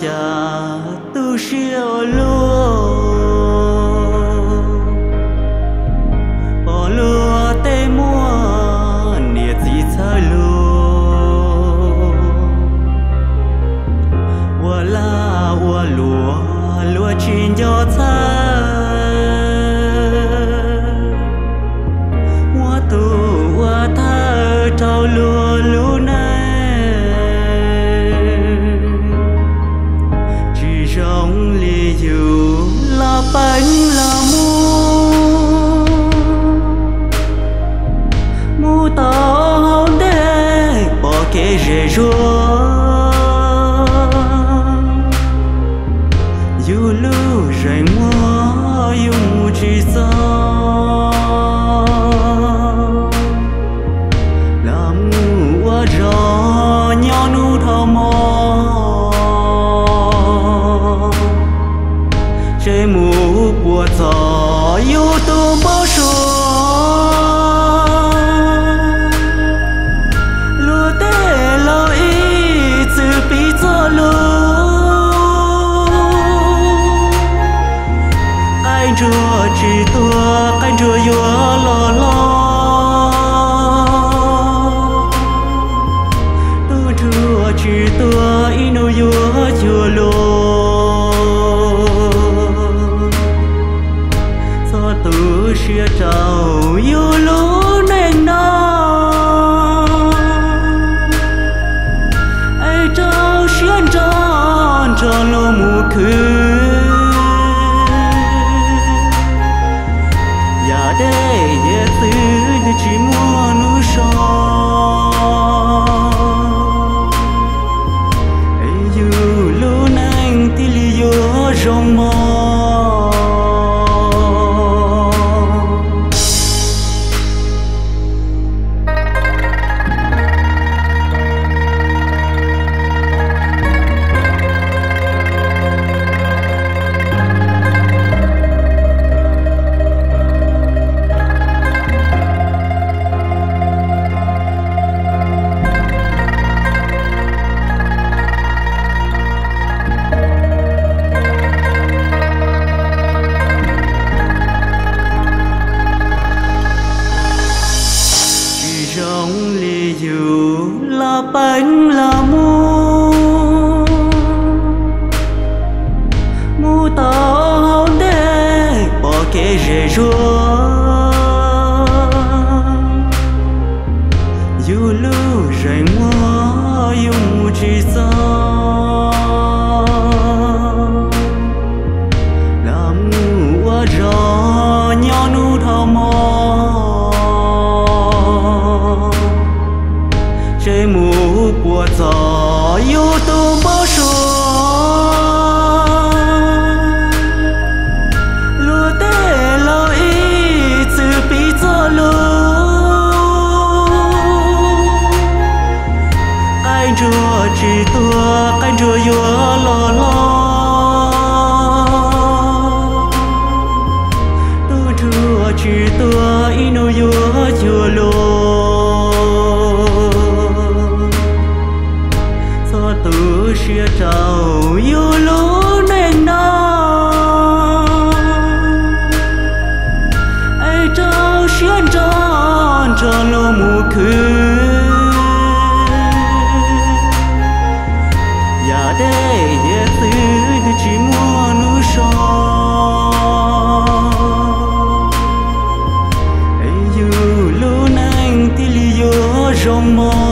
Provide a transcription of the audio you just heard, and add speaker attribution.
Speaker 1: cha tu siêu lúa bỏ lúa tê mua nhiệt gì chơi lúa hoa la hoa lúa lúa chín cho cha tua cái chùa lo lo tu chùa chỉ tua inu yua chùa lo do tu xia trào yêu lũ nên ai tròn cho mù khứ. Là bánh là mu. Mu tao hôn đê bỏ kê rê rùa chế mù của gió yêu tu. cho lô mùa khuyên Dạ đê dễ tư thì chỉ mùa nụ sò Ây dù lô nàng thì lì dô rộng mòn